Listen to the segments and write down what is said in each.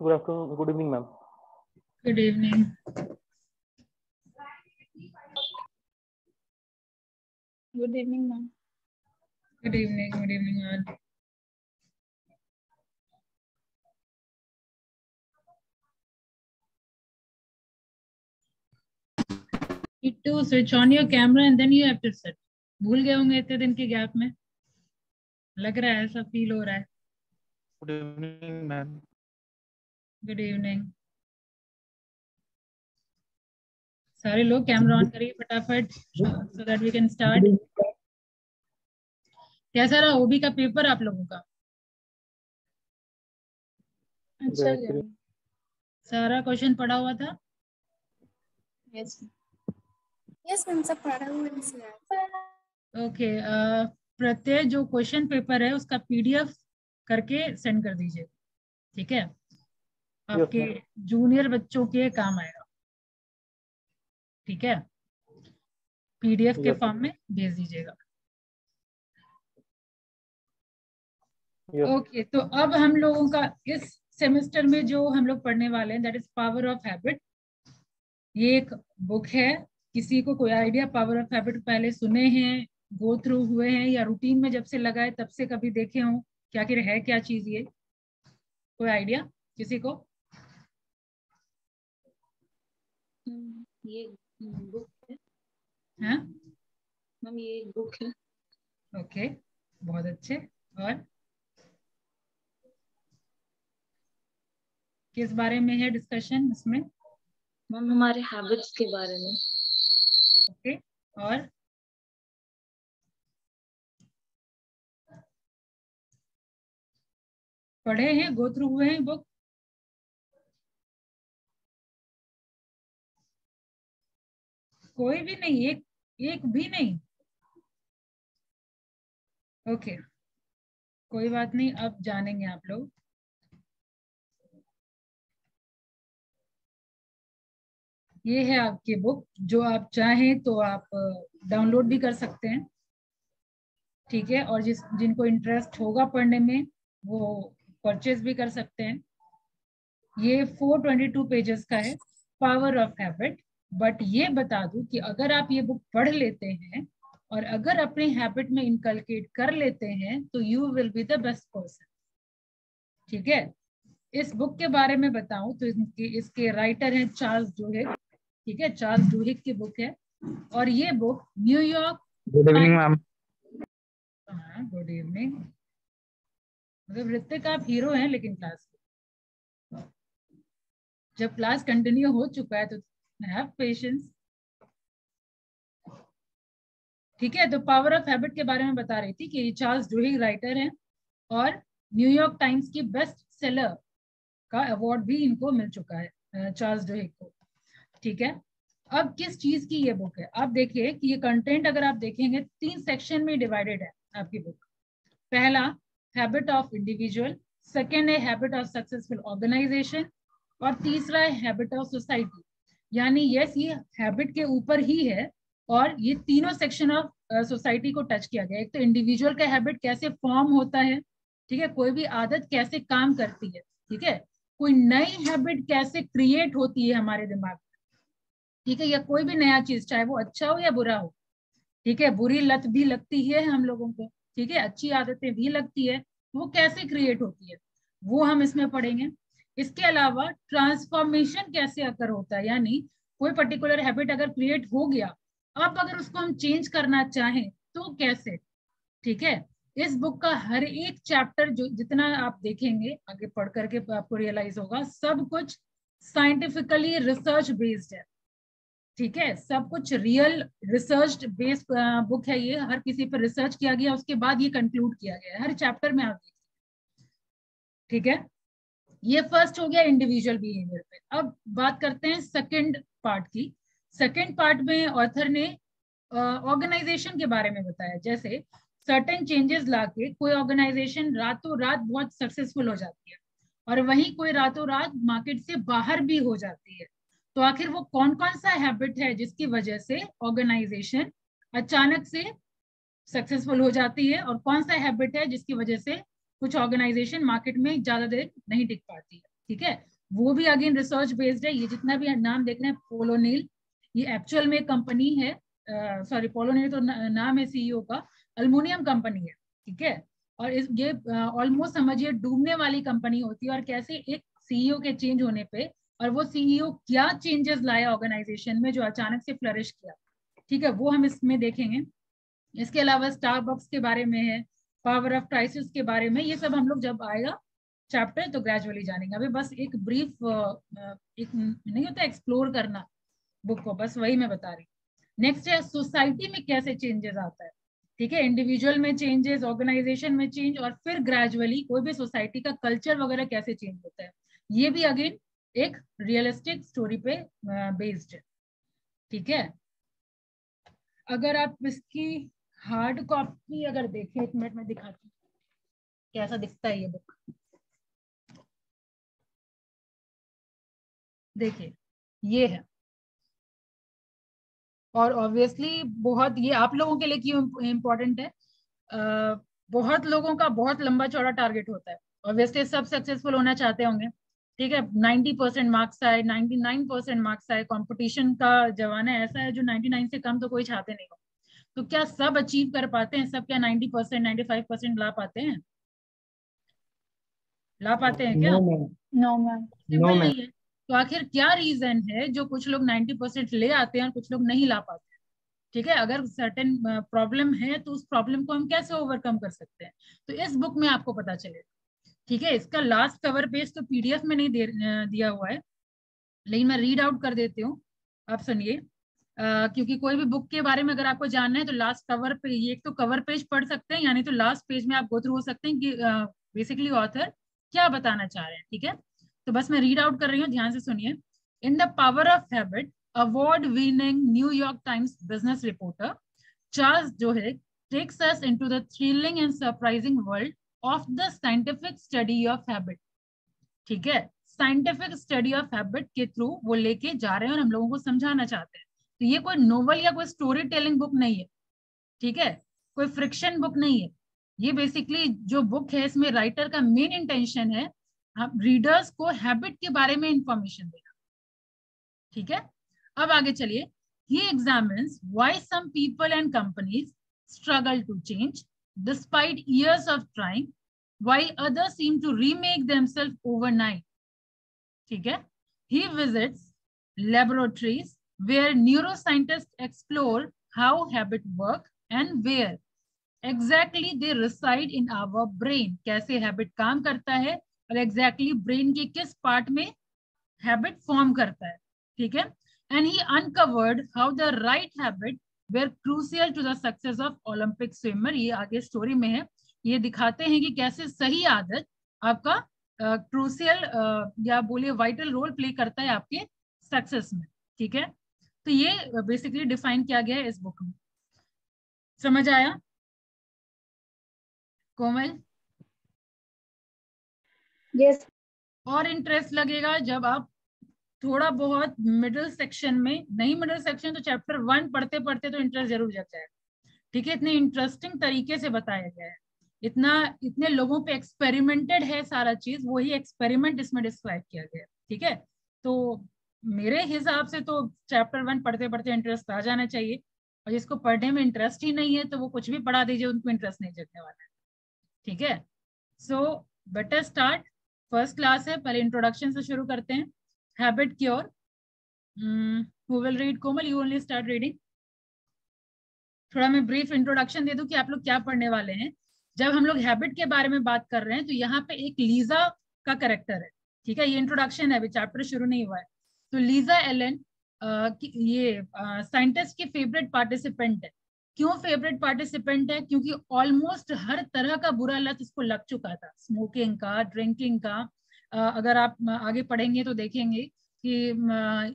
Good afternoon good evening ma'am good evening good evening ma'am good evening good evening ma'am it to switch on your camera and then you have to set भूल गए होंगे इतने दिन के gap में। लग रहा है ऐसा फील हो रहा है। Good evening ma'am good evening सारे लोग कैमरा ऑन करिए फटाफट so that we can start कैसा रहा ओबी का पेपर आप लोगों का? अच्छा सारा क्वेश्चन पढ़ा हुआ था? यस यस मैम सब पढ़ा हुआ है सर ओके प्रत्येक जो क्वेश्चन पेपर है उसका पीडीएफ करके सेंड कर दीजिए। ठीक है? आपके जूनियर बच्चों के काम आएगा। ठीक है? पीडीएफ के फॉर्म में भेज दीजिएगा. ओके तो अब हम लोगों का इस सेमेस्टर में जो हम लोग पढ़ने वाले हैं that is power of habit ये एक बुक है। किसी को कोई आइडिया पावर ऑफ़ हैबिट पहले सुने हैं गो थ्रू हुए हैं या रूटीन में जब से लगाए तब से कभी देखे हों क्या कि है क्या चीज़ ये? कोई आइडिया किसी को? ये बुक है। हाँ? मैम ये एक बुक है। ओके बहुत अच्छे। और? किस बारे में है डिस्कशन इसमें? मैम हमारे हैबिट्स के बारे में। ओके और? पढ़े हैं गो थ्रू हुए हैं बुक कोई भी नहीं, एक एक भी नहीं। ओके कोई बात नहीं, अब जानेंगे आप लोग। ये है आपकी बुक जो आप चाहें तो आप डाउनलोड भी कर सकते हैं। ठीक है, और जिस, जिनको इंटरेस्ट होगा पढ़ने में, वो परचेज भी कर सकते हैं। ये 422 पेजेस का है पावर ऑफ़ हैबिट बट ये बता दूँ कि अगर आप ये बुक पढ़ लेते हैं और अगर अपने हैबिट में इनकलकेट कर लेते हैं तो you will be the best person ठीक है? इस बुक के बारे में बताऊँ तो इनके इसके राइटर हैं चार्ल्स डूहिक ठीक है? चार्ल्स डूहिक की बुक है। और ये book New York Good evening, ma'am. Good evening मतलब ऋतिक आप हीरो हैं लेकिन क्लास जब क्लास कंटिन्यू हो चुका है तो हैव पेशेंस ठीक है तो पावर ऑफ़ हैबिट के बारे में बता रही थी कि चार्ल्स डूहिग राइटर हैं और न्यूयॉर्क टाइम्स की बेस्ट सेलर का अवार्ड भी इनको मिल चुका है चार्ल्स डूहिग को। ठीक है, अब किस चीज़ की ये बुक है? आप देखिए कि ये कंटेंट अगर आप देखेंगे, तीन सेक्शन में डिवाइडेड है आपकी बुक पहला हैबिट ऑफ़ इंडिविजुअल सेकेंड है हैबिट ऑफ़ सक्सेसफुल ऑर्गेनाइजेशन और तीसरा है हैबिट ऑफ़ सोसाइटी यानी यस ये हैबिट के ऊपर ही है और ये तीनों सेक्शन ऑफ़ सोसाइटी को टच किया गया एक तो इंडिविजुअल का हैबिट कैसे फॉर्म होता है, ठीक है? कोई भी आदत कैसे काम करती है, ठीक है? कोई नई हैबिट कैसे क्रिएट होती है हमारे दिमाग में, ठीक है? या कोई भी नया चीज़, चाहे वो अच्छा हो या बुरा हो, ठीक है? बुरी लत भी लगती है हम लोगों को, ठीक है? अच्छी आदतें भी लगती है, वो कैसे क्रिएट होती है, वो हम इसमें पढ़ेंगे। इसके अलावा ट्रांसफॉर्मेशन कैसे अकर होता है? यानी कोई पर्टिकुलर हैबिट अगर क्रिएट हो गया अब अगर उसको हम चेंज करना चाहें तो कैसे? ठीक है? इस बुक का हर एक चैप्टर जो जितना आप देखेंगे, आगे पढ़ करके आपको रियलाइज़ होगा, सब कुछ साइंटिफिकली रिसर्च बेस्ड है। ठीक है? सब कुछ रियल रिसर्च बेस्ड बुक है ये। हर किसी पर रिसर्च किया गया, उसके बाद ये कंक्लूड किया गया है। हर चैप्टर में आप देखिए ठीक है? ये फ़र्स्ट हो गया इंडिविजुअल बिहेवियर पे। अब बात करते हैं सेकंड पार्ट की। सेकंड पार्ट में ऑथर ने ऑर्गेनाइजेशन के बारे में बताया। जैसे सर्टेन चेंजेस लाके कोई ऑर्गेनाइजेशन रातों रात बहुत सक्सेसफुल हो जाती है और वहीं कोई रातों रात मार्केट से बाहर भी हो जाती है। तो आखिर वो कौन कौन सा हैबिट है जिसकी वजह से ऑर्गेनाइजेशन अचानक से सक्सेसफुल हो जाती है और कौन सा हैबिट है जिसकी वजह से कुछ ऑर्गेनाइजेशन मार्केट में ज़्यादा देर नहीं टिक पाती है ठीक है? वो भी अगेन रिसर्च बेस्ड है ये जितना भी नाम देख रहे हैं पोलोनिल ये एक्चुअल में कंपनी है सॉरी पोलोनिल तो ना, नाम है सीईओ का अल्मोनियम कंपनी है ठीक है? और इस ये ऑलमोस्ट समझिए डूबने वाली कंपनी होती है और कैसे एक सीईओ के चेंज होने पे और वो सीईओ क्या चेंजेस लाया ऑर्गेनाइजेशन में जो अचानक से फ्लरिश किया ठीक है? वो हम इसमें देखेंगे। इसके अलावा स्टारबक्स के बारे में है पावर ऑफ़ क्राइसिस के बारे में, ये सब हम लोग जब आएगा चैप्टर तो ग्रेजुअली जानेंगे। अभी बस एक ब्रीफ एक नहीं होता एक्सप्लोर करना बुक को, बस वही मैं बता रही नेक्स्ट है सोसाइटी में कैसे चेंजेस आता है? ठीक है इंडिविजुअल में चेंजेस ऑर्गेनाइजेशन में चेंज और फिर ग्रेजुअली कोई भी सोसाइटी का कल्चर वगैरह कैसे चेंज होता है? ये भी अगेन एक रियलिस्टिक स्टोरी पे बेस्ड है। ठीक है? अगर आप इसकी हार्ड कॉपी अगर देखें एक मिनट में दिखाती हूँ। कैसा दिखता है ये बुक देखिए ये है। और ऑब्वियसली बहुत ये आप लोगों के लिए क्यों इम्पोर्टेंट है? आ, बहुत लोगों का बहुत लंबा चौड़ा टारगेट होता है। ऑब्वियसली सब सक्सेसफुल होना चाहते होंगे। ठीक है? 90 परसेंट मार्क्स आए 99 परसेंट मार्क्स आए। कंपटीशन का जमाना ऐसा है जो 99 से कम तो कोई चाहते नहीं हो तो क्या सब अचीव कर पाते हैं? सब क्या 90 परसेंट नाइन्टी फाइव परसेंट ला पाते हैं? ला पाते हैं क्या? नो मैम नहीं है। तो आखिर क्या रीजन है जो कुछ लोग 90 परसेंट ले आते हैं और कुछ लोग नहीं ला पाते ठीक है? अगर सर्टेन प्रॉब्लम है तो उस प्रॉब्लम को हम कैसे ओवरकम कर सकते हैं? तो इस बुक में आपको पता चलेगा। ठीक है? इसका लास्ट कवर पेज तो पीडीएफ में नहीं दे, दिया हुआ है। लेकिन मैं रीड आउट कर देती हूँ। आप सुनिए। क्योंकि कोई भी बुक के बारे में अगर आपको जानना है तो लास्ट कवर पे एक तो कवर पेज पढ़ सकते हैं यानी तो लास्ट पेज में आप गो थ्रू हो सकते हैं कि बेसिकली uh, ऑथर क्या बताना चाह रहे हैं ठीक है? तो बस मैं रीड आउट कर रही हूँ ध्यान से सुनिए। In the power of habit award winning New York Times business reporter Charles जो है takes us into the thrilling and surprising world of the scientific study of habit ठीक है? साइंटिफिक स्टडी ऑफ़ हैबिट के through वो लेके जा रहे हैं और हम लोगों को समझाना चाहते हैं। तो ये कोई नोवेल या कोई स्टोरी टेलिंग बुक नहीं है, ठीक है? कोई फ्रिक्शन बुक नहीं है। ये बेसिकली जो बुक है, इसमें राइटर का मेन इंटेंशन है रीडर्स को हैबिट के बारे में इंफॉर्मेशन देना, ठीक है? अब आगे चलिए। He examines why some people and companies struggle to change despite years of trying while others seem to remake themselves overnight, ठीक है? He visits laboratories where neuroscientists explore how habit work and where exactly they reside in our brain. कैसे habit काम करता है और exactly brain के किस part में हैबिट फॉर्म करता है ठीक है? And he uncovered how the right habit were crucial to the success of Olympic swimmer ये आगे स्टोरी में है। ये दिखाते हैं कि कैसे सही आदत आपका क्रूसियल uh, या बोलिए वाइटल रोल प्ले करता है आपके सक्सेस में ठीक है? तो ये बेसिकली डिफाइन किया गया है इस बुक में। समझ आया? कोमल? यस और इंटरेस्ट लगेगा जब आप थोड़ा बहुत मिडिल सेक्शन में नहीं मिडिल सेक्शन तो चैप्टर वन पढ़ते पढ़ते तो इंटरेस्ट ज़रूर जाता है ठीक है? इतने इंटरेस्टिंग तरीके से बताया गया है। इतना इतने लोगों पे एक्सपेरिमेंटेड है सारा चीज़ वही एक्सपेरिमेंट इसमें डिस्क्राइब किया गया ठीक है? तो मेरे हिसाब से तो चैप्टर वन पढ़ते पढ़ते इंटरेस्ट आ जाना चाहिए। और जिसको पढ़ने में इंटरेस्ट ही नहीं है तो वो कुछ भी पढ़ा दीजिए, उनको इंटरेस्ट नहीं जगने वाला। है ठीक है? So better start first class है, पहले इंट्रोडक्शन से शुरू करते हैं। Habit cure read Komal you only start reading थोड़ा मैं ब्रीफ इंट्रोडक्शन दे दूँ कि आप लोग क्या पढ़ने वाले हैं। जब हम लोग हैबिट के बारे में बात कर रहे हैं तो यहाँ पे एक लीजा का करेक्टर है। ठीक है? ये इंट्रोडक्शन है, अभी चैप्टर शुरू नहीं हुआ है। तो लीजा एलन ये साइंटिस्ट की फेवरेट पार्टिसिपेंट है। क्यों फेवरेट पार्टिसिपेंट है? क्योंकि ऑलमोस्ट हर तरह का बुरा लत इसको लग चुका था। स्मोकिंग का ड्रिंकिंग का अगर आप आगे पढ़ेंगे तो देखेंगे कि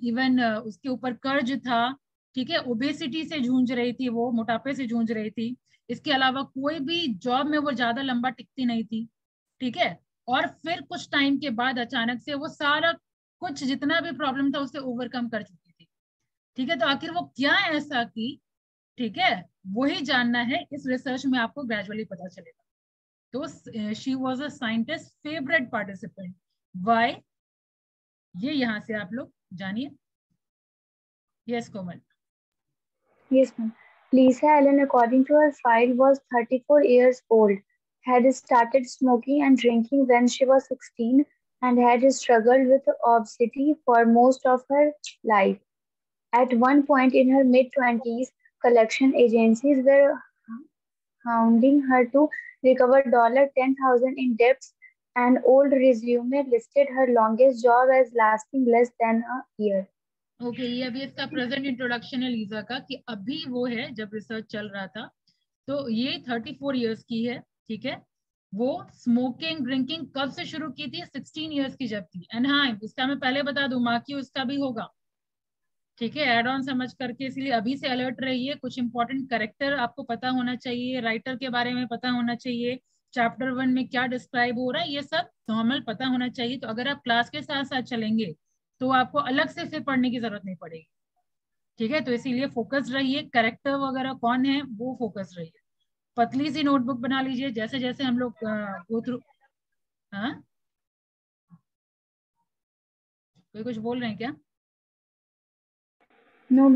इवन उसके ऊपर कर्ज था, ठीक है? ओबेसिटी से जूझ रही थी वो, मोटापे से जूझ रही थी। इसके अलावा कोई भी जॉब में वो ज़्यादा लंबा टिकती नहीं थी, ठीक है? और फिर कुछ टाइम के बाद अचानक से वो सारा कुछ जितना भी प्रॉब्लम था उसे ओवरकम कर चुकी थी। ठीक है तो आखिर वो क्या ऐसा की ठीक है वही जानना है इस रिसर्च में आपको ग्रेजुअली पता चलेगा। तो she was a scientist favourite participant why ये यहाँ से आप लोग जानिए। Yes Komal Yes, ma'am. Lisa Allen, according to her file, was 34 years old, had started smoking and drinking when she was 16, and had struggled with obesity for most of her life. At one point in her mid 20s, collection agencies were hounding her to recover $10,000 in debts. An old resume listed her longest job as lasting less than a year. Okay okay, ये अभी इसका present introduction है Lisa का कि अभी वो है जब रिसर्च चल रहा था तो ये थर्टी फोर ईयर्स की है ठीक है वो स्मोकिंग ड्रिंकिंग कब से शुरू की थी? सिक्सटीन ईयर्स की जब थी। एंड हाँ इसका मैं पहले बता दूँ, माँ की उसका भी होगा। ठीक है एड ऑन समझ करके इसलिए अभी से अलर्ट रहिए। कुछ इंपॉर्टेंट करेक्टर आपको पता होना चाहिए राइटर के बारे में पता होना चाहिए चैप्टर वन में क्या डिस्क्राइब हो रहा है, ये सब नॉर्मल पता होना चाहिए। तो अगर आप क्लास के साथ साथ चलेंगे तो आपको अलग से फिर पढ़ने की ज़रूरत नहीं पड़ेगी। ठीक है तो इसीलिए फोकस रहिए। करेक्टर वगैरह कौन है, वो फोकस रहिए। पतली सी नोटबुक बना लीजिए जैसे जैसे हम लोग गो थ्रू हाँ? कोई कुछ बोल रहे हैं क्या? नो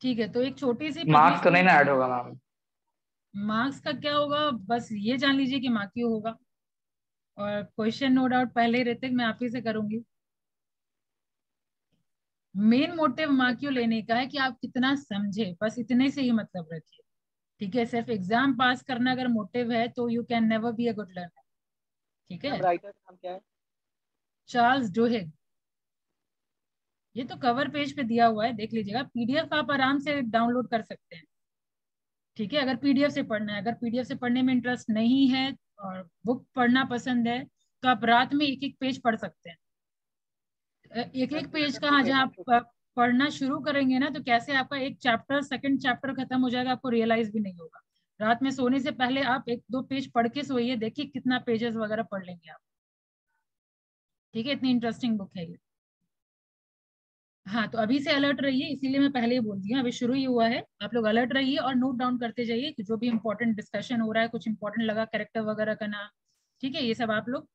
ठीक है तो एक छोटी सी मार्क्स का नहीं ना ऐड होगा मैम मार्क्स का क्या होगा? बस ये जान लीजिए कि मार्क क्यों होगा। और क्वेश्चन नो डाउट पहले ही रहते मैं आप ही से करूँगी। मेन मोटिव मार्क्यू लेने का है कि आप कितना समझे? बस इतने से ही मतलब रखिए। ठीक है सिर्फ़ एग्ज़ाम पास करना अगर मोटिव है तो you can never be a good learner ठीक है? राइटर नाम क्या है? चार्ल्स डोहिग ये तो कवर पेज पे दिया हुआ है देख लीजिएगा। पीडीएफ आप आराम से डाउनलोड कर सकते हैं। ठीक है अगर पीडीएफ से पढ़ना है। अगर पीडीएफ से पढ़ने में इंटरेस्ट नहीं है और बुक पढ़ना पसंद है तो आप रात में एक एक पेज पढ़ सकते हैं। एक एक पेज का जहाँ आप पढ़ना शुरू करेंगे ना तो कैसे आपका एक चैप्टर सेकंड चैप्टर खत्म हो जाएगा, आपको रियलाइज़ भी नहीं होगा। रात में सोने से पहले आप एक दो पेज पढ़ के सोइए, देखिए कितना पेजेस वगैरह पढ़ लेंगे आप। ठीक है, इतनी इंटरेस्टिंग बुक है ये। हाँ तो अभी से अलर्ट रहिए, इसीलिए मैं पहले ही बोल दिया, अभी शुरू ही हुआ है। आप लोग अलर्ट रहिए और नोट डाउन करते जाइए जो भी इम्पोर्टेंट डिस्कशन हो रहा है, कुछ इम्पोर्टेंट लगा करेक्टर वगैरह का ना। ठीक है, ये सब आप लोग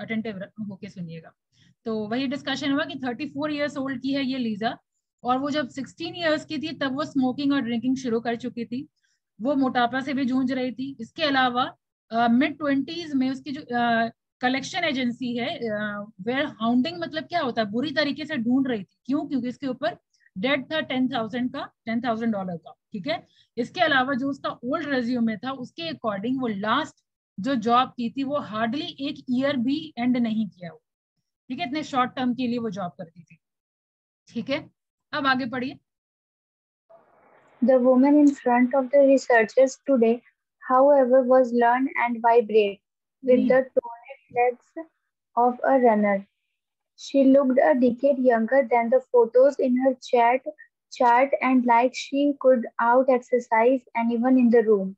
अटेंटिव होके सुनिएगा। तो वही डिस्कशन हुआ कि 34 ईयर्स ओल्ड की है ये लीजा और वो जब 16 ईयर्स की थी, तब वो स्मोकिंग और ड्रिंकिंग शुरू कर चुकी थी। वो मोटापा से भी जूझ रही थी। इसके अलावा मिड ट्वेंटीज में उसकी जो कलेक्शन एजेंसी है वेयर हाउंडिंग मतलब क्या होता है? बुरी तरीके से ढूंढ रही थी। क्यों? क्योंकि इसके ऊपर डेट था टेन थाउज़ेंड का टेन थाउज़ेंड डॉलर का, ठीक है? इसके अलावा जो उसका ओल्ड रेज्यूमे था, उसके अकॉर्डिंग वो लास्ट जो जॉब की थी, वो हार्डली एक ईयर भी एंड नहीं किया ठीक है इतने शॉर्ट टर्म के लिए वो जॉब करती थी ठीक है अब आगे पढ़िए The woman in front of the researchers today, however, was lean and vibrant, with the toned legs of a runner. She looked a decade younger than the photos in her chat chart and like she could out exercise anyone in the room.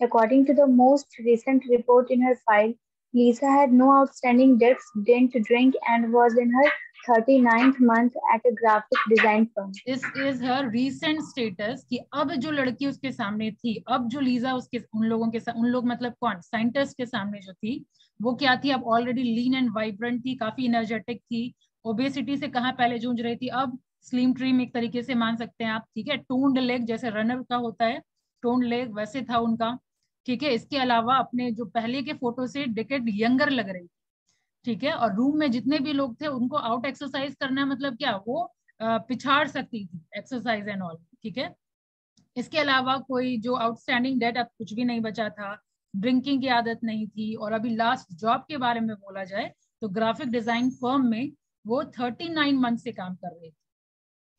According to the most recent report in her file, Lisa had no outstanding debts, didn't drink, and was in her 39th month at a graphic design firm. This is her recent status कि अब जो लड़की उसके सामने थी अब जो Lisa उसके उन लोगों के उन लोग मतलब कौन साइंटिस्ट के सामने जो थी वो क्या थी? अब ऑलरेडी लीन एंड वाइब्रेंट थी काफ़ी एनर्जेटिक थी ओबेसिटी से कहाँ पहले जूझ रही थी अब स्लिम ट्रीम एक तरीके से मान सकते हैं आप ठीक है? टोन्ड लेग जैसे रनर का होता है टोन्ड लेग वैसे था उनका। ठीक है? इसके अलावा अपने जो पहले के फ़ोटो से डिकेट यंगर लग रही ठीक है? और रूम में जितने भी लोग थे, उनको आउट एक्सरसाइज करना मतलब क्या? वो पिछाड़ सकती थी एक्सरसाइज एंड ऑल ठीक है? इसके अलावा कोई जो आउटस्टैंडिंग डेट अब कुछ भी नहीं बचा था ड्रिंकिंग की आदत नहीं थी, और अभी लास्ट जॉब के बारे में बोला जाए तो ग्राफिक डिज़ाइन फर्म में वो थर्टी नाइन मंथ से काम कर रही थी।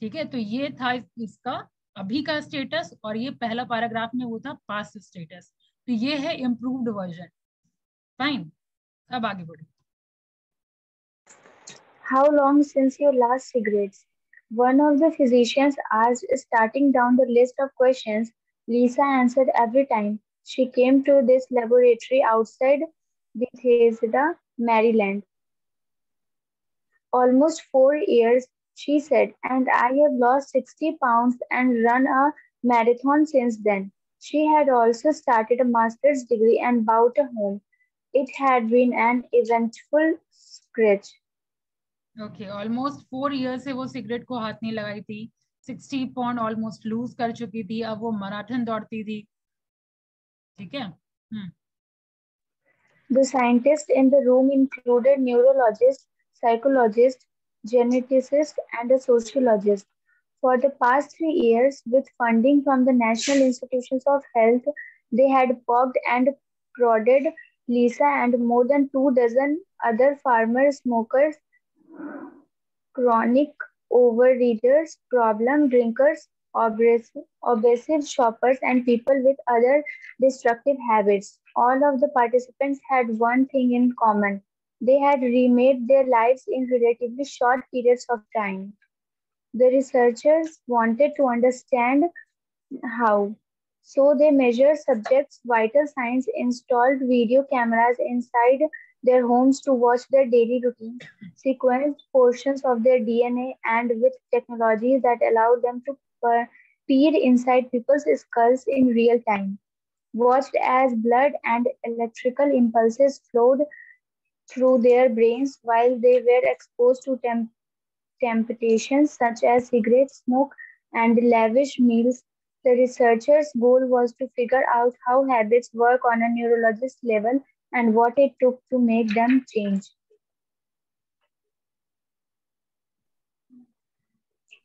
ठीक है? तो ये था इसका अभी का स्टेटस और ये पहला पैराग्राफ में वो था पास्ट स्टेटस तो ये है इम्प्रूव्ड वर्जन फाइन अब आगे बढ़े How long since your last cigarettes? One of the physicians asked, starting down the list of questions. Lisa answered every time. She came to this laboratory outside Bethesda, Maryland. Almost four years, she said, and I have lost 60 pounds and run a marathon since then. She had also started a master's degree and bought a home. It had been an eventful stretch. Okay almost four year से वो cigarette को हाथ नहीं लगाई थी sixty pond almost loose कर चुकी थी अब वो मैराथन दौड़ती थी ठीक है hmm The scientists in the room included neurologists, psychologists, geneticists, and a sociologist. For the past three years, with funding from the National Institutions of Health, they had poked and prodded Lisa and more than two dozen other farmer smokers, chronic overeaters, problem drinkers, obsessive, shoppers, and people with other destructive habits. All of the participants had one thing in common. They had remade their lives in relatively short periods of time. The researchers wanted to understand how. So they measured subjects' vital signs, installed video cameras inside their homes to watch their daily routine, sequenced portions of their DNA, and with technologies that allowed them to peer inside people's skulls in real time, watched as blood and electrical impulses flowed through their brains while they were exposed to temp- temptations such as cigarette smoke and lavish meals. The researchers' goal was to figure out how habits work on a neurologist level and what it took to make them change.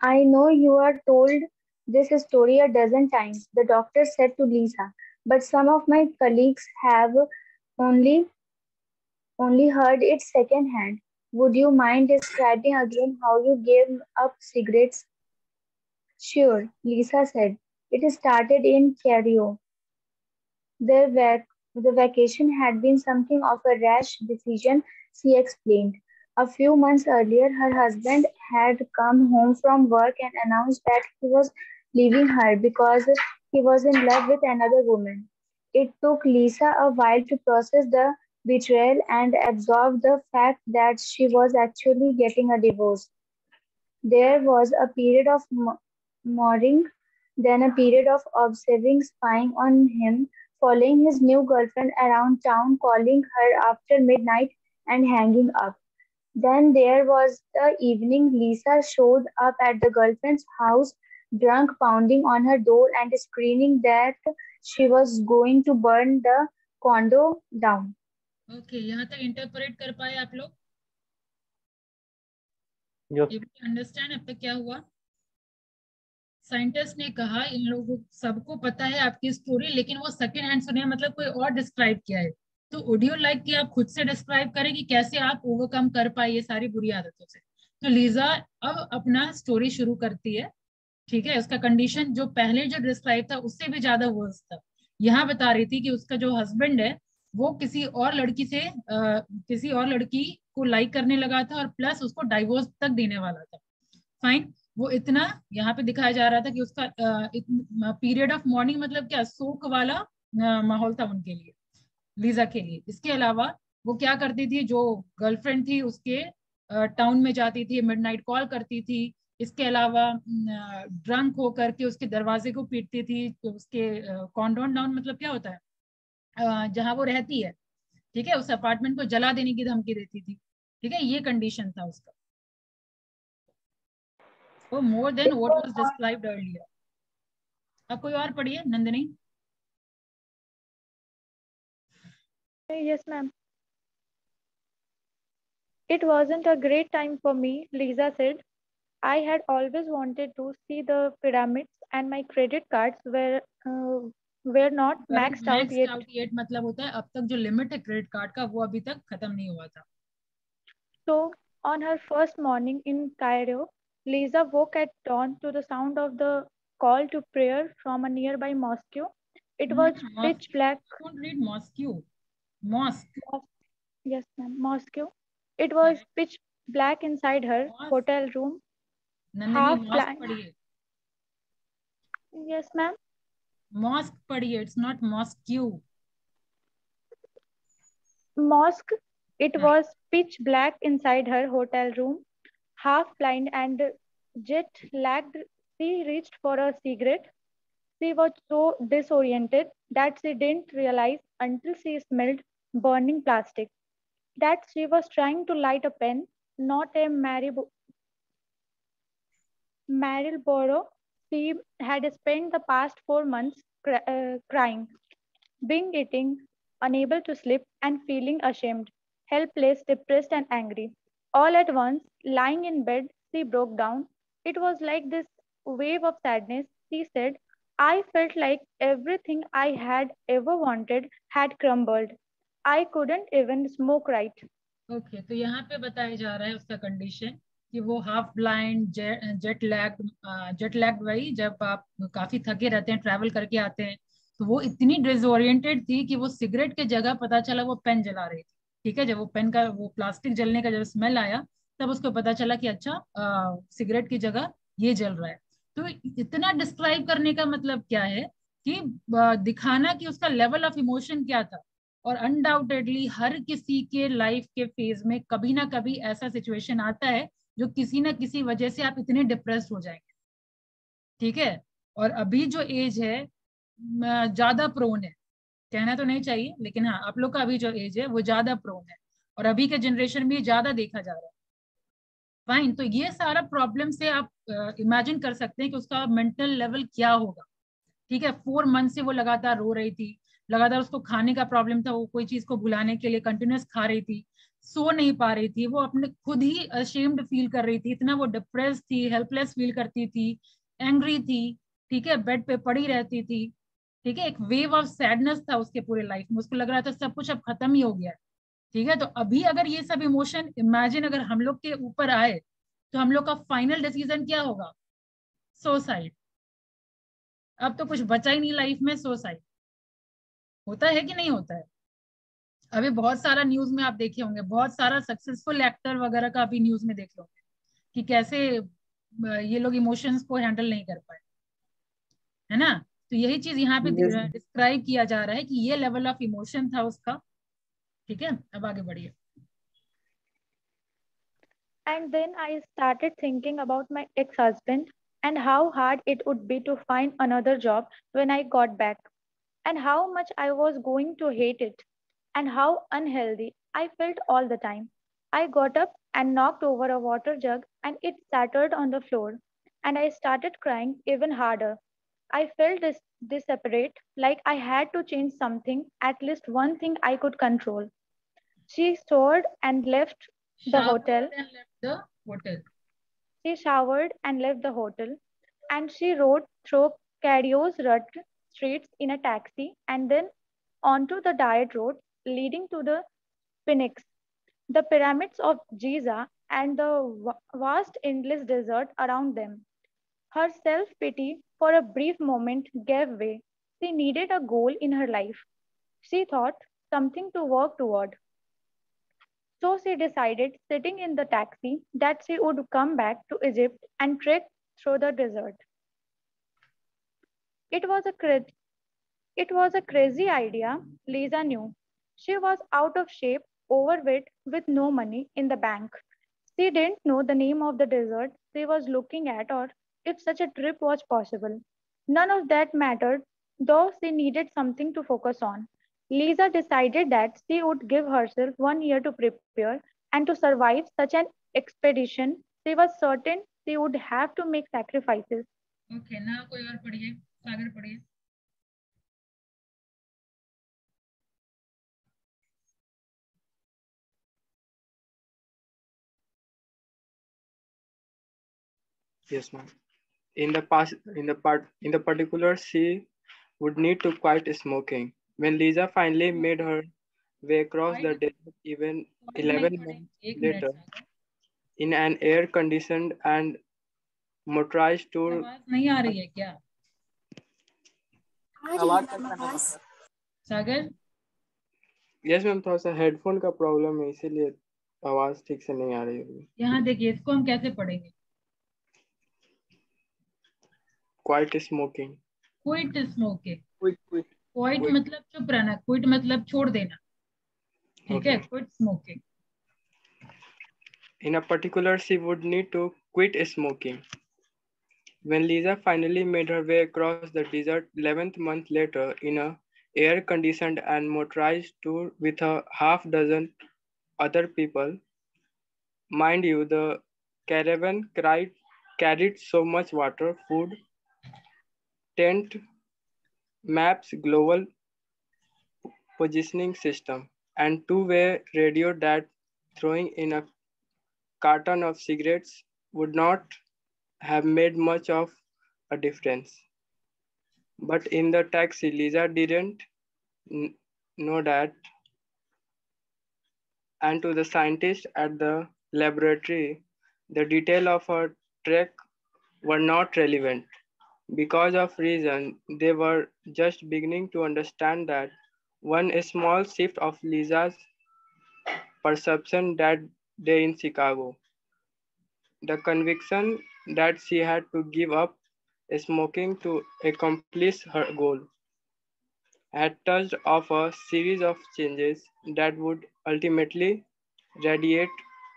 I know you are told this story a dozen times, the doctor said to Lisa, but some of my colleagues have only only heard it secondhand. Would you mind describing again how you gave up cigarettes? Sure, Lisa said. It started in Cairo. The, vac- the vacation had been something of a rash decision, she explained. A few months earlier, her husband had come home from work and announced that he was leaving her because he was in love with another woman. It took Lisa a while to process the betrayal and absorb the fact that she was actually getting a divorce. There was a period of mourning, then a period of observing, spying on him, following his new girlfriend around town, calling her after midnight, and hanging up. Then there was the evening Lisa showed up at the girlfriend's house, drunk, pounding on her door and screaming that she was going to burn the condo down. Okay यहाँ तक interpret कर पाए आप लोग? Understand अब तक क्या हुआ? साइंटिस्ट ने कहा इन लोगों सबको पता है आपकी स्टोरी लेकिन वो सेकेंड हैंड सुने हैं, मतलब कोई और डिस्क्राइब किया है। तो ऑडियो लाइक कि आप खुद से डिस्क्राइब करें कि कैसे आप ओवरकम कर पाए ये सारी बुरी आदतों से? तो लीजा अब अपना स्टोरी शुरू करती है ठीक है? उसका कंडीशन जो पहले जो डिस्क्राइब था उससे भी ज़्यादा वर्स था। यहाँ बता रही थी कि उसका जो हस्बैंड है वो किसी और लड़की से अ, किसी और लड़की को लाइक करने लगा था और प्लस उसको डाइवोर्स तक देने वाला था। फाइन वो इतना यहाँ पे दिखाया जा रहा था कि उसका पीरियड ऑफ़ मॉर्निंग मतलब क्या? शोक वाला माहौल था उनके लिए लीजा के लिए। इसके अलावा वो क्या करती थी? जो गर्लफ्रेंड थी उसके टाउन में जाती थी मिडनाइट कॉल करती थी। इसके अलावा ड्रंक होकर के उसके दरवाजे को पीटती थी तो उसके कॉन्डोन डाउन मतलब क्या होता है? जहाँ वो रहती है, ठीक है? उस अपार्टमेंट को जला देने की धमकी देती थी, ठीक है? ये कंडीशन था उसका। More than what was described earlier अब कोई और पढ़िए, Nandini? Yes ma'am it wasn't a great time for me Lisa said I had always wanted to see the pyramids and my credit cards were were not maxed out Maxed yet. out yet मतलब होता है अब तक जो limit है credit card का वो अभी तक खत्म नहीं हुआ था So, on her first morning in Cairo, Lisa woke at dawn to the sound of the call to prayer from a nearby mosque. It was Not pitch mosque. black. don't read mosque mosque Yes, ma'am. Mosque. It was pitch black inside her Mosque. hotel room. Nandini Half mosque blind. पढ़िए Yes, ma'am. mosque padiye it's not mosque you mosque it yeah. was pitch black inside her hotel room half blind and jet lagged. She reached for a cigarette. She was so disoriented that she didn't realize until she smelled burning plastic that she was trying to light a pen not a Marib- Marylboro She had spent the past four months cry- uh, crying, being eating, unable to sleep, and feeling ashamed, helpless, depressed, and angry. All at once, lying in bed, she broke down. It was like this wave of sadness. She said, I felt like everything I had ever wanted had crumbled. I couldn't even smoke right. Okay okay, तो यहाँ पे बताया जा रहा है उसका condition कि वो half blind jet lag jet lag वही जब आप काफ़ी थके रहते हैं ट्रैवल करके आते हैं तो वो इतनी डिसोरिएंटेड थी कि वो सिगरेट के जगह पता चला वो पेन जला रही थी। ठीक है, जब वो पेन का, वो प्लास्टिक जलने का जब स्मेल आया, तब उसको पता चला कि अच्छा सिगरेट की जगह ये जल रहा है। तो इतना डिस्क्राइब करने का मतलब क्या है कि दिखाना कि उसका लेवल ऑफ़ इमोशन क्या था। और अनडाउटेडली हर किसी के लाइफ के फ़ेज़ में कभी ना कभी ऐसा सिचुएशन आता है जो किसी ना किसी वजह से आप इतने डिप्रेस हो जाएँगे। ठीक है? और अभी जो एज है ज़्यादा प्रोन है। कहना तो नहीं चाहिए लेकिन हाँ आप लोग का अभी जो एज है वो ज़्यादा प्रोन है। और अभी के जनरेशन में ज़्यादा देखा जा रहा है। फाइन तो ये सारा प्रॉब्लम से आप इमेजिन uh, कर सकते हैं कि उसका मेंटल लेवल क्या होगा। ठीक है? फोर मंथ से वो लगातार रो रही थी लगातार उसको खाने का प्रॉब्लम था वो कोई चीज़ को भुलाने के लिए कंटिन्यूस खा रही थी। सो नहीं पा रही थी, वो अपने खुद ही अशेम्ड फील कर रही थी, इतना वो डिप्रेस थी हेल्पलेस फील करती थी एंग्री थी, ठीक है बेड पे पड़ी रहती थी, ठीक है, एक वेव ऑफ़ सैडनेस था उसके पूरे लाइफ में, उसको लग रहा था सब कुछ अब खत्म ही हो गया, ठीक है तो अभी अगर ये सब इमोशन इमेजिन अगर हम लोग के ऊपर आए तो हम लोग का फाइनल डिसीज़न क्या होगा? सोसाइड अब तो कुछ बचा ही नहीं लाइफ में सोसाइड होता है कि नहीं होता है? अभी बहुत सारा न्यूज़ में आप देखे होंगे बहुत सारा सक्सेसफुल एक्टर वगैरह का अभी न्यूज़ में देखे होंगे कि कैसे ये लोग इमोशंस को हैंडल नहीं कर पाए। है ना? तो यही चीज़ यहाँ पे डिस्क्राइब किया जा रहा है कि ये लेवल ऑफ़ इमोशन था उसका। ठीक है? अब आगे बढ़िए। And then I started thinking about my ex-husband and how hard it would be to find another job when I got back, and how much I was going to hate it, and how unhealthy I felt all the time. I got up and knocked over a water jug, and it shattered on the floor, and I started crying even harder. I felt this desperate, like I had to change something, at least one thing I could control. She soared and left the hotel. And left the hotel. She showered and left the hotel, and she rode through Carios rut streets in a taxi and then onto the diet road leading to the Phoenix, the pyramids of Giza, and the vast endless desert around them. Her self pity for a brief moment gave way. She needed a goal in her life. She thought something to work toward. So she decided, sitting in the taxi, that she would come back to Egypt and trek through the desert. It was a it was a crazy idea, Lisa knew. She was out of shape, overweight, with no money in the bank. She didn't know the name of the desert she was looking at or if such a trip was possible. None of that mattered, though she needed something to focus on. Lisa decided that she would give herself one year to prepare and to survive such an expedition. She was certain she would have to make sacrifices. Okay, now कोई और पढ़िए सागर पढ़िए Yes, ma'am. In the past, in the part, in the particular, she would need to quit smoking. When Lisa finally made her way across the desert, even 11 months later, in an air-conditioned and motorized tour. आवाज़ नहीं आ रही है क्या आवाज़ सागर yes ma'am थोड़ा सा headphone का problem है इसीलिए आवाज़ ठीक से नहीं आ रही होगी यहाँ देखिए इसको हम कैसे पढ़ेंगे Quite smoking quit smoking quit quit quit Quit. मतलब चुप रहना क्विट मतलब छोड़ देना ठीक है Okay. Quit smoking In a particular, she would need to quit smoking. When Lisa finally made her way across the desert 11th month later in a air-conditioned and motorized tour with a half dozen other people, Mind you, the caravan cried, carried so much water, food, tent, maps, global positioning system, and two-way radio that throwing in a carton of cigarettes would not have made much of a difference. But in the taxi, Lisa didn't know that. And to the scientist at the laboratory, the detail of her trek were not relevant. Because of reason, they were just beginning to understand that one small shift of Lisa's perception that day in Chicago. The conviction that she had to give up smoking to accomplish her goal had touched off a series of changes that would ultimately radiate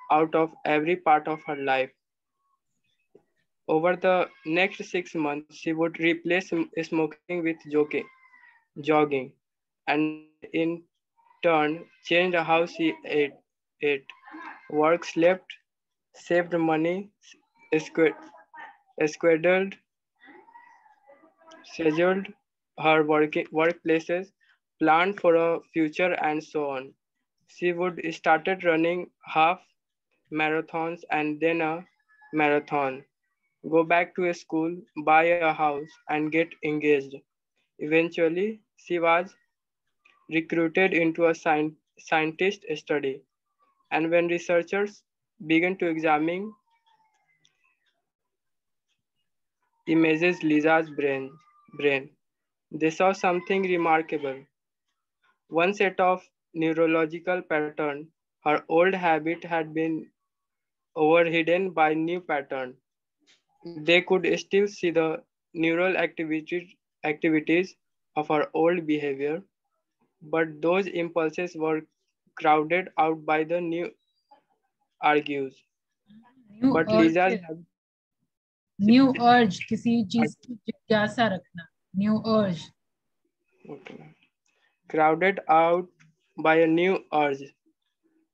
out of every part of her life. Over the next six months, she would replace smoking with jogging, and in turn change how she ate, ate work, slept, saved money, squandered, scheduled her working workplaces, planned for a future, and so on. She would started running half marathons and then a marathon, go back to a school, buy a house, and get engaged. Eventually, she was recruited into a scientist study. And when researchers began to examine images Lisa's brain, brain, they saw something remarkable. One set of neurological pattern, her old habit had been overhidden by new pattern They could still see the neural activity, activities of her old behavior, but those impulses were crowded out by the new argues. New but urge, Lisa new urge किसी चीज की जिज्ञासा रखना new urge okay. crowded out by a new urge.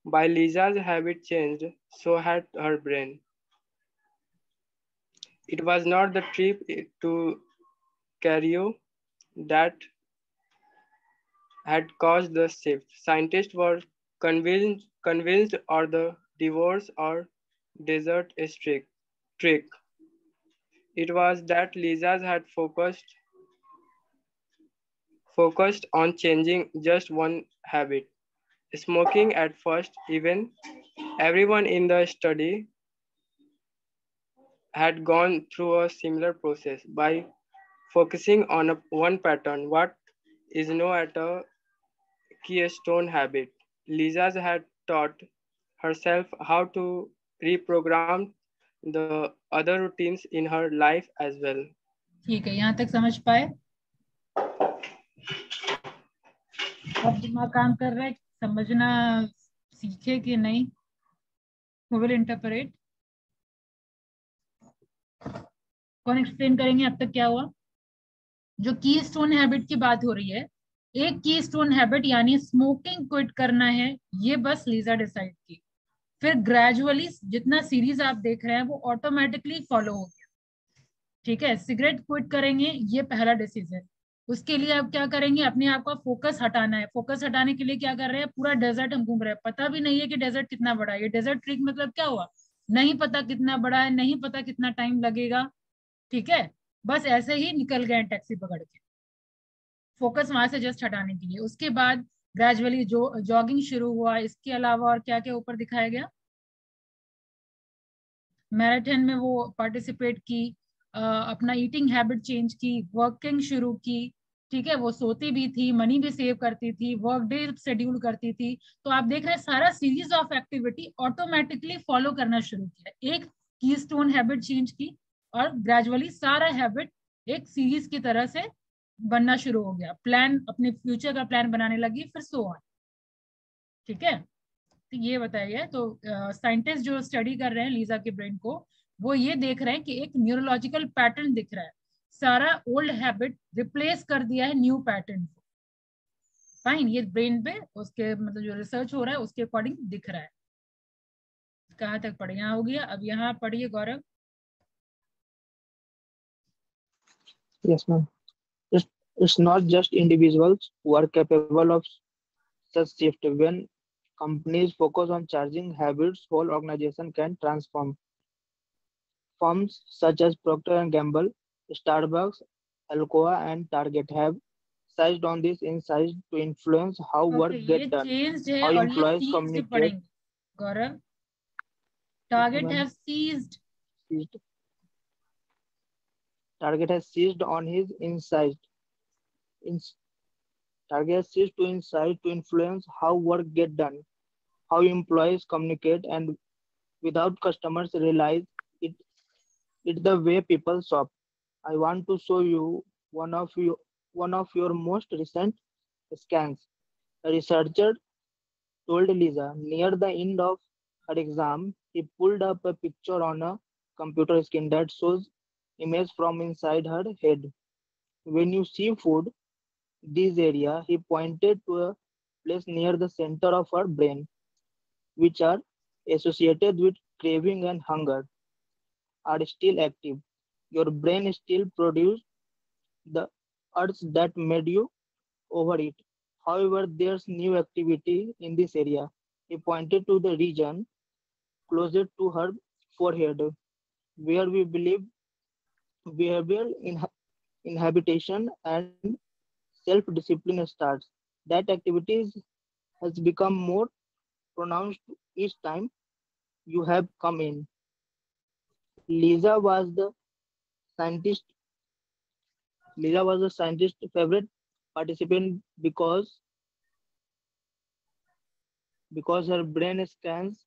By Lisa's habit changed, so had her brain. It was not the trip to Cairo that had caused the shift. Scientists were convinced, convinced or the divorce or desert trick. trick. It was that Lisa's had focused focused on changing just one habit. Smoking at first, even everyone in the study had gone through a similar process by focusing on a, one pattern, what is known as a keystone habit. Lisa had taught herself how to reprogram the other routines in her life as well. ठीक है यहाँ तक समझ पाए अब दिमाग काम कर रहा है समझना सीखे कि नहीं विल इंटरप्रेट कौन एक्सप्लेन करेंगे अब तक क्या हुआ। जो की स्टोन हैबिट की बात हो रही है, एक की स्टोन हैबिट यानी स्मोकिंग क्विट करना है, ये बस लीजा डिसाइड की। फिर ग्रेजुअली जितना सीरीज़ आप देख रहे हैं, वो ऑटोमेटिकली फॉलो हो गया। ठीक है सिगरेट क्विट करेंगे, ये पहला डिसीज़न उसके लिए अब क्या करेंगे, अपने आप का फोकस हटाना है। फोकस हटाने के लिए क्या कर रहे हैं, पूरा डेजर्ट हम घूम रहे हैं। पता भी नहीं है कि डेजर्ट कितना बड़ा है। ये डेजर्ट ट्रिक मतलब क्या हुआ? नहीं पता कितना बड़ा है, नहीं पता कितना टाइम लगेगा। ठीक है? बस ऐसे ही निकल गए टैक्सी पकड़ के। फोकस वहाँ से जस्ट हटाने के लिए। उसके बाद ग्रेजुअली जो जॉगिंग शुरू हुआ, इसके अलावा और क्या क्या ऊपर दिखाया गया? मैराथन में वो पार्टिसिपेट की अपना ईटिंग हैबिट चेंज की वर्किंग शुरू की, ठीक है? वो सोती भी थी मनी भी सेव करती थी वर्क डे शेड्यूल करती थी। तो आप देख रहे हैं, सारा series of activity automatically follow करना शुरू किया। एक की स्टोन हैबिट चेंज की और ग्रेजुअली सारा हैबिट एक सीरीज़ की तरह से बनना शुरू हो गया। प्लान अपने फ्यूचर का प्लान बनाने लगी फिर सो ऑन ठीक है? तो ये बताइए तो साइंटिस्ट uh, जो स्टडी कर रहे हैं लीजा के ब्रेन को वो ये देख रहे हैं कि एक न्यूरोलॉजिकल पैटर्न दिख रहा है। सारा ओल्ड हैबिट रिप्लेस कर दिया है न्यू पैटर्न को। फाइन ये ब्रेन पे उसके मतलब जो रिसर्च हो रहा है उसके अकॉर्डिंग दिख रहा है। कहाँ तक पढ़े यहाँ हो गया? अब यहाँ पढ़िए Gaurav. Yes, ma'am. It's, it's not just individuals who are capable of such shift. When companies focus on charging habits, whole organization can transform. Firms such as Procter & Gamble, Starbucks, Alcoa, and Target have sized on this insight to influence how okay, work get done, how employees communicate. Gaurav, Target has seized, seized Target has seized on his insight. Ins- Target has seized to insight to influence how work get done, how employees communicate, and without customers realize it, it's the way people shop. I want to show you one of you one of your most recent scans. A researcher told Lisa near the end of her exam, he pulled up a picture on a computer screen that shows image from inside her head. When you see food, this area, he pointed to a place near the center of her brain, which are associated with craving and hunger, are still active. Your brain still produces the urge that made you overeat. However, there's new activity in this area. He pointed to the region closer to her forehead, where we believe behavioral inha- inhabitation and self-discipline starts. That activity has become more pronounced each time you have come in. Lisa was the scientist. Lisa was the scientist favorite participant because because her brain scans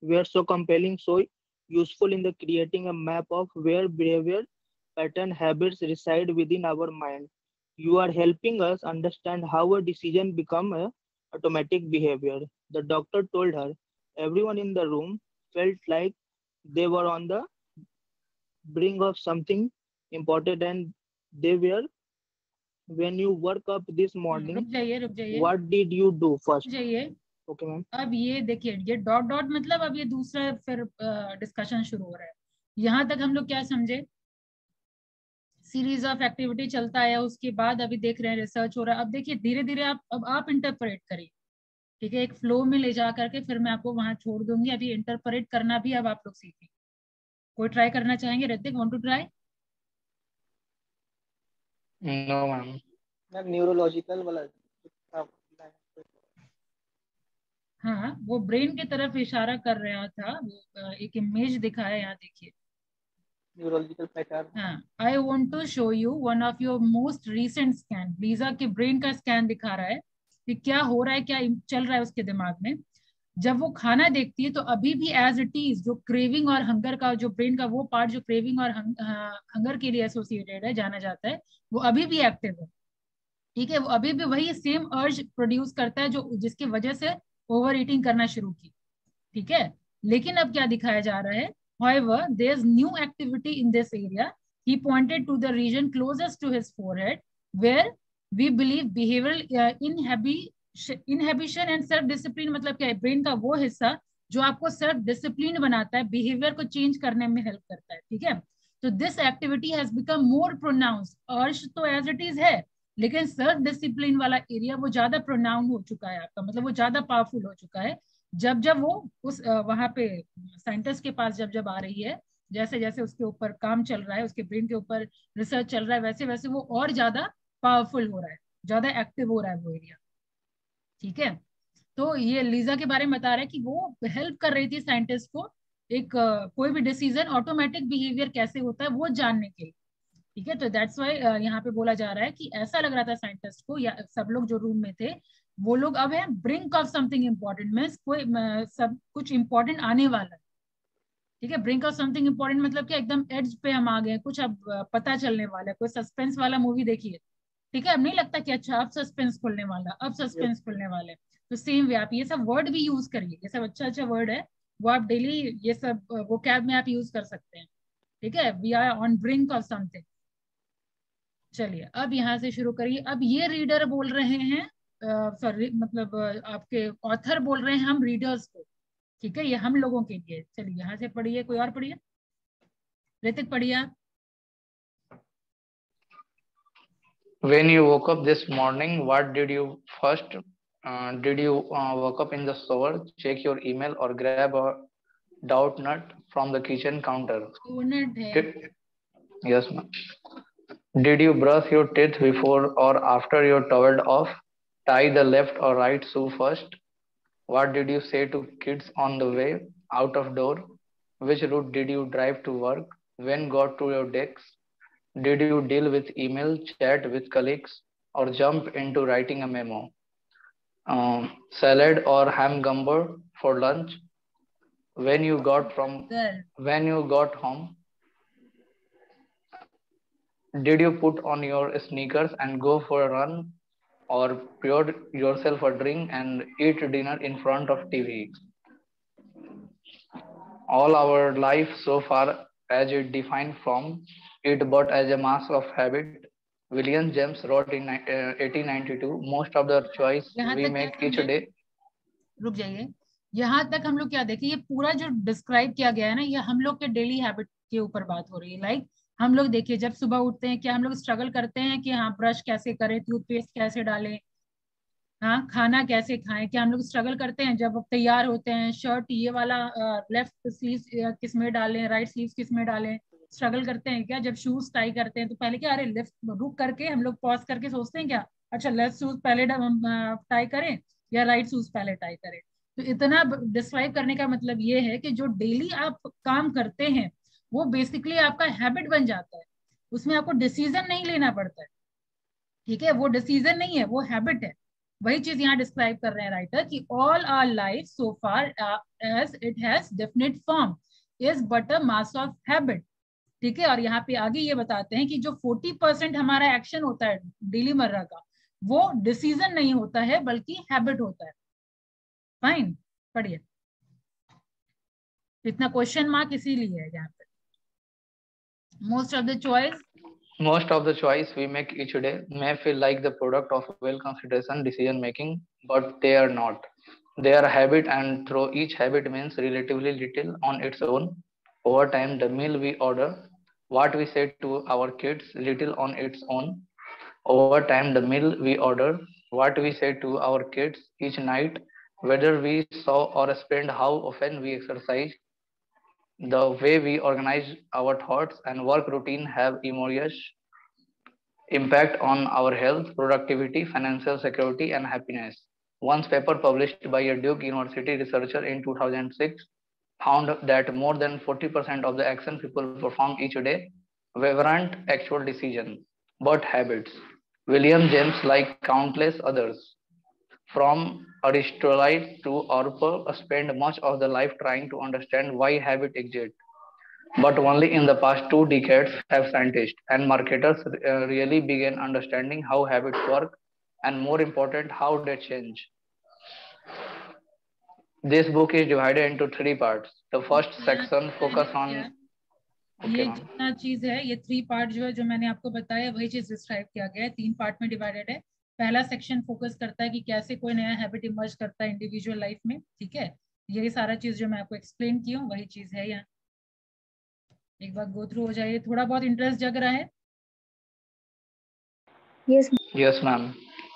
were so compelling, so useful in the creating a map of where behavior pattern habits reside within our mind. You are helping us understand how a decision become a automatic behavior. The doctor told her everyone in the room felt like they were on the brink of something important and they were when you woke up this morning what did you do first okay ma'am. अब ये देखिए ये dot dot मतलब अब ये दूसरा फिर discussion शुरू हो रहा है। यहाँ तक हम लोग क्या समझे? सीरीज़ ऑफ़ एक्टिविटी चलता है उसके बाद अभी देख रहे हैं रिसर्च हो रहा है। अब देखिए धीरे धीरे आप अब आप इंटरप्रेट करिए। ठीक है एक फ्लो में ले जा करके फिर मैं आपको वहाँ छोड़ दूँगी। अभी इंटरप्रेट करना भी अब आप लोग सीखिए कोई ट्राई करना चाहेंगे? Hrithik want to try No, ma'am. Ma'am neurological वाला हाँ, हाँ वो ब्रेन की तरफ़ इशारा कर रहा था वो एक इमेज दिखाया यहाँ देखिए। न्यूरोलॉजिकल पैटर्न हाँ I want to show you one of your most recent scan Lisa के ब्रेन का स्कैन दिखा रहा है कि क्या हो रहा है क्या चल रहा है उसके दिमाग में। जब वो खाना देखती है तो अभी भी एज इट इज़ जो क्रेविंग और हंगर का जो ब्रेन का वो पार्ट जो क्रेविंग और हंगर के लिए एसोसिएटेड है जाना जाता है वो अभी भी एक्टिव है। ठीक है वो अभी भी वही सेम अर्ज़ प्रोड्यूस करता है जो जिसकी वजह से ओवर ईटिंग करना शुरू की ठीक है लेकिन अब क्या दिखाया जा रहा है However, there's new activity in this area. He pointed to the region closest to his forehead, where we believe behavioral uh, inhibition, inhibition and self discipline मतलब क्या है ब्रेन का वो हिस्सा जो आपको डिसिप्लिन बनाता है बिहेवियर को चेंज करने में हेल्प करता है ठीक है तो this activity has become more pronounce अर्श तो एज इट इज़ है लेकिन सेल्फ डिसिप्लिन वाला एरिया वो ज़्यादा प्रोनाउन हो चुका है आपका मतलब वो ज़्यादा पावरफुल हो चुका है। जब जब वो उस वहाँ पे साइंटिस्ट के पास जब जब आ रही है, जैसे जैसे उसके ऊपर काम चल रहा है, उसके ब्रेन के ऊपर रिसर्च चल रहा है, वैसे वैसे वो और ज़्यादा पावरफुल हो रहा है, ज़्यादा एक्टिव हो रहा है वो एरिया ठीक है? तो ये लीजा के बारे में बता रहा है कि वो हेल्प कर रही थी साइंटिस्ट को एक कोई भी डिसीज़न ऑटोमेटिक बिहेवियर कैसे होता है वो जानने के लिए। ठीक है तो दैट्स वाई यहाँ पे बोला जा रहा है कि ऐसा लग रहा था साइंटिस्ट को या सब लोग जो रूम में थे वो लोग अब है brink of something important means कोई सब कुछ इम्पोर्टेंट आने वाला है। ठीक है ब्रिंक ऑफ़ समथिंग इम्पोर्टेंट मतलब कि एकदम एड्ज पे हम आ गए कुछ अब पता चलने वाला है कोई सस्पेंस वाला मूवी देखिए। ठीक है अब नहीं लगता कि अच्छा अब सस्पेंस खुलने वाला अब सस्पेंस खुलने वाले तो सेम वे आप ये सब वर्ड भी यूज़ करिए ये सब अच्छा अच्छा वर्ड है वो आप डेली ये सब वो कैब में आप यूज़ कर सकते हैं। ठीक है we are on brink of something चलिए अब यहाँ से शुरू करिए अब ये रीडर बोल रहे हैं सॉरी मतलब आपके ऑथर बोल रहे हैं हम रीडर्स को ठीक है ये हम लोगों के लिए चलिए यहाँ से पढ़िए कोई और पढ़िए ऋतिक पढ़िए आप When you woke up this morning, what did you first? Uh, did you uh, woke up in the shower, check your email, or grab a doubt nut from the kitchen counter? Donut है Did, yes, ma'am. Did you brush your teeth before or after you toweled off? Tie the left or right shoe first? What did you say to kids on the way out of door? Which route did you drive to work? When got to your desk? Did you deal with email, chat with colleagues, or jump into writing a memo? Um, salad or ham gumbo for lunch? When you got from when you got home, did you put on your sneakers and go for a run or pour yourself a drink and eat dinner in front of TV? All our life so far, as it defined from it but as a mass of habit, William James wrote in uh, 1892, most of the choice यहाँ we तक make क्या each समझे? day. रुक जाइए यहाँ तक हम लोग क्या देखें ये पूरा जो डिस्क्राइब किया गया है ना ये हम लोग के डेली हैबिट के ऊपर बात हो रही है लाइक हम लोग देखिए, जब सुबह उठते हैं, क्या हम लोग स्ट्रगल करते हैं कि हाँ ब्रश कैसे करें टूथपेस्ट कैसे डालें? हाँ खाना कैसे खाएँ? क्या हम लोग स्ट्रगल करते हैं? जब तैयार होते हैं शर्ट ये वाला लेफ़्ट स्लीव किसमें डालें राइट स्लीव किसमें डालें? स्ट्रगल करते हैं क्या? जब शूज़ टाई करते हैं तो पहले क्या, अरे लेफ़्ट रुक करके हम लोग पॉज करके सोचते हैं क्या? अच्छा लेफ़्ट शूज़ पहले टाई करें या राइट शूज़ पहले टाई करें? तो इतना डिस्क्राइब करने का मतलब ये है कि जो डेली आप काम करते हैं वो बेसिकली आपका हैबिट बन जाता है। उसमें आपको डिसीज़न नहीं लेना पड़ता है। ठीक है? वो डिसीज़न नहीं है, वो हैबिट है। वही चीज़ यहाँ डिस्क्राइब कर रहे हैं राइटर कि all our life so far as it has definite form is but a mass of habit ठीक है? और यहाँ पे आगे ये बताते हैं कि जो 40 परसेंट हमारा एक्शन होता है डेली मर्रा का, वो डिसीज़न नहीं होता है, बल्कि हैबिट होता है। फाइन पढ़िए। इतना क्वेश्चन मार्क इसीलिए है यहाँ पे। Most of the choice? Most of the choice we make each day may feel like the product of well consideration decision making, but they are not. They are habit, and through each habit means relatively little on its own. Over time, the meal we order, what we say to our kids, little on its own. Over time, the meal we order, what we say to our kids each night, whether we saw or spend how often we exercise, the way we organize our thoughts and work routine have enormous impact on our health, productivity, financial security, and happiness. One paper published by a Duke University researcher in 2006 found that more than 40% of the action people perform each day weren't actual decisions, but habits. William James, like countless others, from Aristotle to Orwell, spent much of their life trying to understand why habit exists. But only in the past two decades have scientists and marketers uh, really begun understanding how habits work and more important, how they change. This book is divided into three parts. The first section focus on Okay, ये ma'am. जितना चीज है ये three part जो है जो मैंने आपको बताया वही चीज डिस्क्राइब किया गया है तीन पार्ट में डिवाइडेड है पहला सेक्शन फोकस करता है कि कैसे कोई नया हैबिट इमर्ज करता है इंडिविजुअल लाइफ में ठीक है? यही सारा चीज़ जो मैं आपको एक्सप्लेन की हूँ वही चीज़ है यहाँ। एक बार गो थ्रू हो जाइए। थोड़ा बहुत इंटरेस्ट जग रहा है? Yes, Yes, ma'am.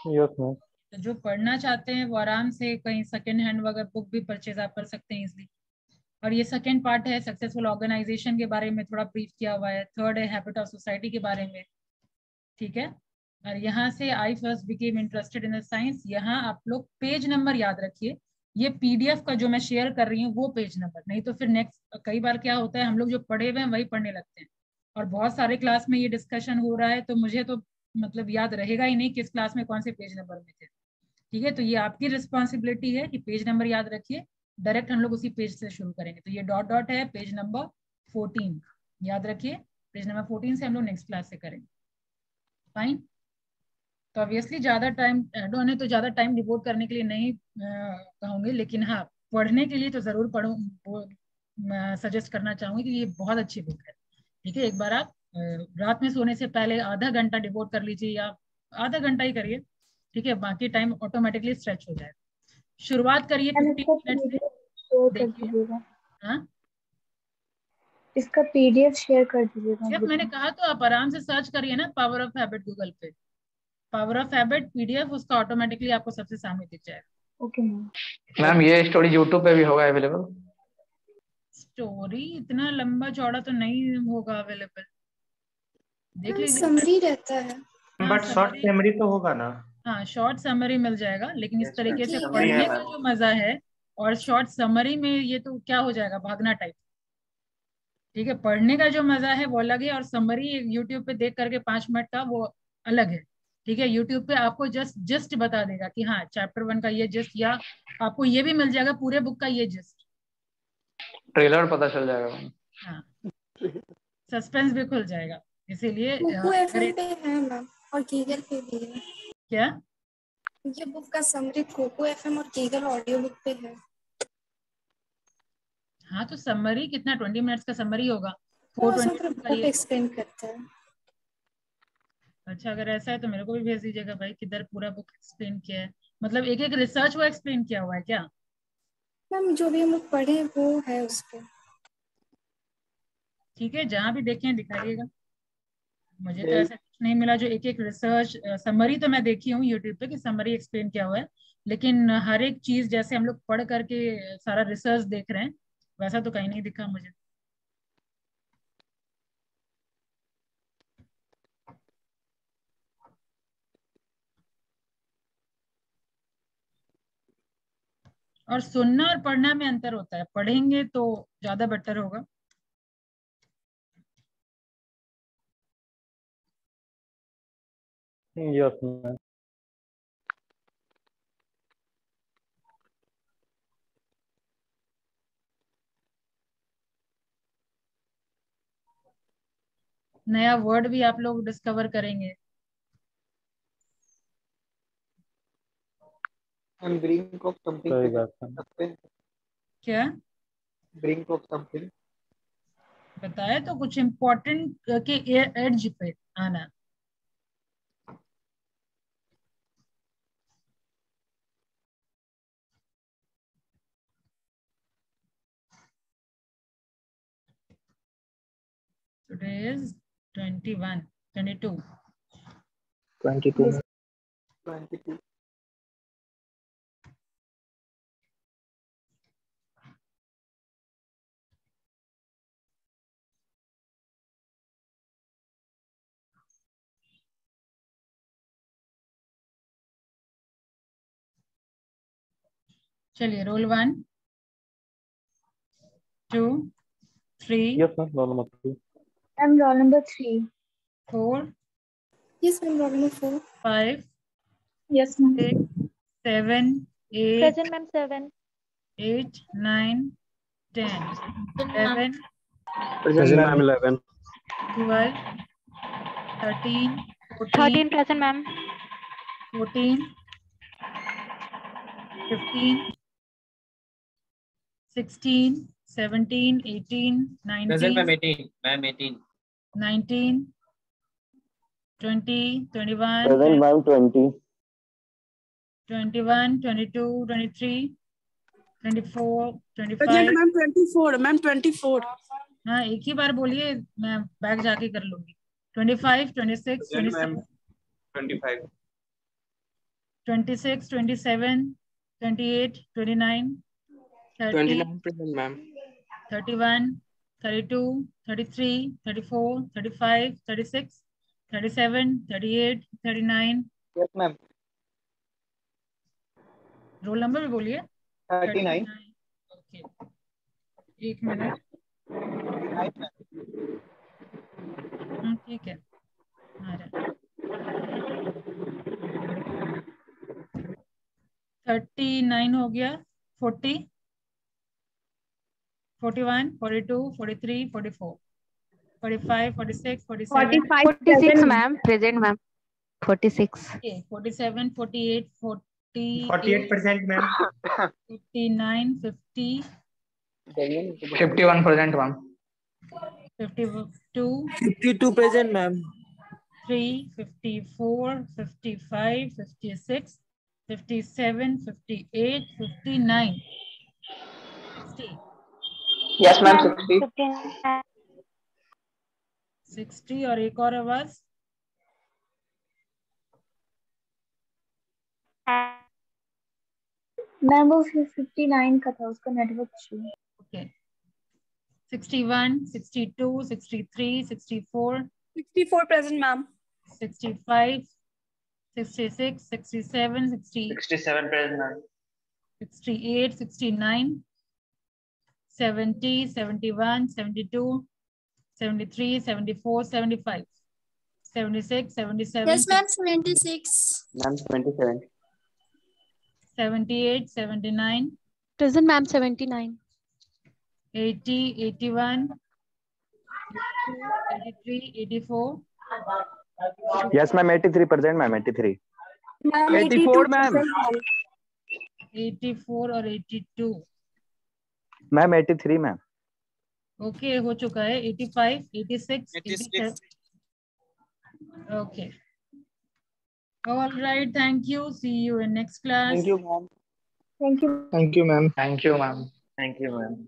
Yes, ma'am. तो जो पढ़ना चाहते हैं वो आराम से कहीं सेकेंड हैंड वगैरह बुक भी परचेज आप कर सकते हैं इजली और ये सेकेंड पार्ट है सक्सेसफुल ऑर्गेनाइजेशन के बारे में थोड़ा ब्रीफ किया हुआ है। थर्ड है हैबिट ऑफ़ सोसाइटी के बारे में ठीक है? और यहाँ से I first became interested in science यहाँ आप लोग पेज नंबर याद रखिए। ये पीडीएफ का जो मैं शेयर कर रही हूँ, वो पेज नंबर नहीं तो फिर नेक्स्ट कई बार क्या होता है, हम लोग जो पढ़े हुए हैं, वही पढ़ने लगते हैं। और बहुत सारे क्लास में ये डिस्कशन हो रहा है तो मुझे तो मतलब याद रहेगा ही नहीं किस क्लास में कौन से पेज नंबर में थे। ठीक है तो ये आपकी रिस्पॉन्सिबिलिटी है कि पेज नंबर याद रखिए। डायरेक्ट हम लोग उसी पेज से शुरू करेंगे। तो ये डॉट डॉट है पेज नंबर फोर्टीन याद रखिए पेज नंबर फोर्टीन से हम लोग नेक्स्ट क्लास से करेंगे। फाइन तो ऑब्वियसली ज़्यादा टाइम ने तो ज़्यादा टाइम डिवोट करने के लिए नहीं कहूँगी लेकिन हाँ पढ़ने के लिए तो ज़रूर पढ़ो सजेस्ट करना चाहूँगी कि ये बहुत अच्छी बुक है। ठीक है एक बार आप रात में सोने से पहले आधा घंटा डिवोट कर लीजिए या आधा घंटा ही करिए ठीक है बाकी टाइम ऑटोमेटिकली स्ट्रेच हो जाएगा। शुरुआत करिए इसका पीडीएफ शेयर कर दीजिएगा। हाँ? इसका पीडीएफ शेयर कर दीजिएगा जब मैंने कहा तो आप आराम से सर्च करिए ना पावर ऑफ़ हैबिट गूगल पे। पावर ऑफ़ हैबिट पीडीएफ उसका ऑटोमेटिकली आपको सबसे सामने दिख जाएगा। ओके मैम मैम ये स्टोरी यूट्यूब पे भी होगा अवेलेबल स्टोरी इतना लंबा चौड़ा तो नहीं होगा अवेलेबल देख लीजिए। समरी रहता है। बट शॉर्ट मेमोरी तो होगा ना? हाँ शॉर्ट समरी मिल जाएगा लेकिन इस तरीके से पढ़ने का जो मज़ा है और शॉर्ट समरी में ये तो क्या हो जाएगा भागना टाइप ठीक है पढ़ने का जो मज़ा है वो अलग है और समरी यूट्यूब पे देख करके पाँच मिनट का वो अलग है। ठीक है यूट्यूब पे आपको जस्ट जस्ट बता देगा कि हाँ चैप्टर वन का ये जस्ट या आपको ये भी मिल जाएगा पूरे बुक का ये जस्ट ट्रेलर पता चल जाएगा। हाँ। सस्पेंस भी खुल जाएगा। इसीलिए और गीगल पे भी है। क्या? ये बुक का समरी कोको एफएम और गीगल ऑडियो बुक पे है। हाँ तो समरी कितना ट्वेंटी मिनट्स का समरी होगा। फोर ट्वेंटी एक्सप्लेन करता है। अच्छा अगर ऐसा है तो मेरे को भी भेज दीजिएगा भाई किधर पूरा बुक एक्सप्लेन किया है। मतलब एक एक रिसर्च वो एक्सप्लेन किया हुआ है क्या? मैम जो भी हम लोग पढ़े वो है उस पे ठीक है जहाँ भी देखें दिखाइएगा। मुझे तो ऐसा कुछ नहीं मिला जो एक एक रिसर्च समरी तो मैं देखी हूँ यूट्यूब पे कि समरी एक्सप्लेन किया हुआ है। लेकिन हर एक चीज़ जैसे हम लोग पढ़ करके सारा रिसर्च देख रहे हैं वैसा तो कहीं नहीं दिखा मुझे। और सुनना और पढ़ना में अंतर होता है। पढ़ेंगे तो ज़्यादा बेटर होगा। Ma'am. नया वर्ड भी आप लोग डिस्कवर करेंगे। क्या? ब्रिंग को समथिंग बताया तो कुछ इम्पोर्टेंट के एज पे आना। Is twenty one twenty two twenty two twenty two चलिए roll one two three yes ma'am roll number three ma'am roll number three four yes ma'am roll number four five yes ma'am six seven eight present ma'am seven eight nine ten eleven present ma'am eleven twelve thirteen thirteen present ma'am fourteen fifteen एक ही बार बोलिए मैं bag जाके कर लूँगी। Twenty five twenty six twenty seven twenty five twenty six twenty seven twenty eight twenty nine 29 present, ma'am. 31, 32, 33, 34, 35, 36, 37, 38, 39. yes ma'am. Roll number भी बोलिए। 39 ओके एक मिनट 39 ma'am. हम्म, ठीक है। आ रहा थर्टी नाइन हो गया। Forty 41, 42, 43, 44, 45, 46, 47. 45, 46, ma'am. Present, ma'am. 46. Okay, 47, 48, 40. 48%, ma'am. 59, 50. 51%, ma'am. 52. 52 present, ma'am. 3, 54, 55, 56, 57, 58, 59, 60. Yes, ma'am. 60. 60 और एक और आवाज़ मैम वो फिफ्टी नाइन का था उसका network issue okay 61 62 63 64 64 present, ma'am. 65 66 67 60 67 present, ma'am. 68 69 70 71 72 73 74 75 76 77 Yes, ma'am. Seventy-six. Ma'am, 27. 78 79 Present, ma'am. 79. 80 81 83 84 Yes, ma'am. 83 percent, ma'am. 83. Ma'am, 84, 82 ma'am. 84 or 82 Ma'am, 83, ma'am okay हो चुका है 85 86 87 okay all right thank you see you in next class Thank you, ma'am. Thank you. Thank you, ma'am. Thank you, ma'am. Thank you, ma'am.